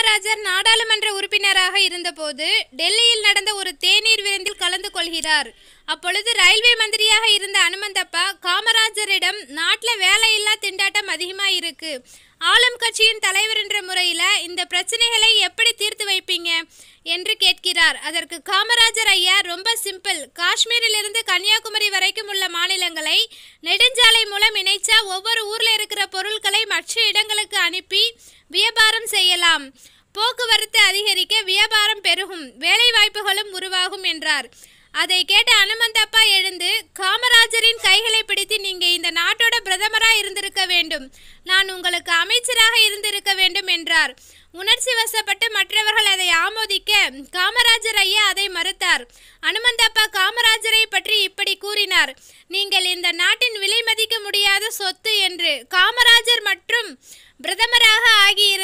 காமராஜர் நாடாளுமன்ற உறுப்பினராக இருந்தபோது டெல்லியில் நடந்த ஒரு தேநீர் விருந்தில் கலந்து கொள்கிறார். அப்பொழுது ரயில்வே மந்திரியாக இருந்த அனுமந்தப்பா காமராஜரிடம் நாட்டில் வேலையில்லா திண்டாட்டம் அதிகமாக இருக்கு. ஆளும் கட்சியின் தலைவர் என்ற முறையில் இந்த பிரச்சனைகளை எப்படி தீர்த்து வைப்பீங்க என்று கேட்கிறார். அதற்கு காமராஜர் ஐயா ரொம்ப சிம்பிள். காஷ்மீரிலிருந்து கன்னியாகுமரி வரைக்கும் உள்ள மாநிலங்களை நெடுஞ்சாலை மூலம் இணைச்சா ஒவ்வொரு ஊர்ல இருக்கிற பொருட்களை மற்ற இடங்களுக்கு அனுப்பி வியாபார செய்யலாம் போக்குவரத்து அதிகரிக்க வியாபாரம் பெருகும் வேலை வாய்ப்புகளும் உருவாகும் என்றார். அதை கேட்ட அனுமந்தப்பா எழுந்து காமராஜரின் கைகளை பிடித்து நீங்க இந்த நாட்டோட பிரதமரா இருந்திருக்க வேண்டும். நான் உங்களுக்கு அமைச்சராக இருந்திருக்க வேண்டும் என்றார். உணர்ச்சி வசப்பட்டு மற்றவர்கள் அதை ஆமோதிக்க காமராஜர் ஐயா அதை மறுத்தார். அனுமந்தப்பா காமராஜரை பற்றி இப்படி கூறினார். நீங்கள் இந்த நாட்டின் விலை மதிக்க முடியாத சொத்து என்று காமராஜர் மற்றும் பிரதமராக ஆகிய